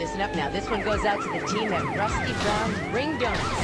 listen up now. This one goes out to the team at Rusty Brown, Ring Donuts.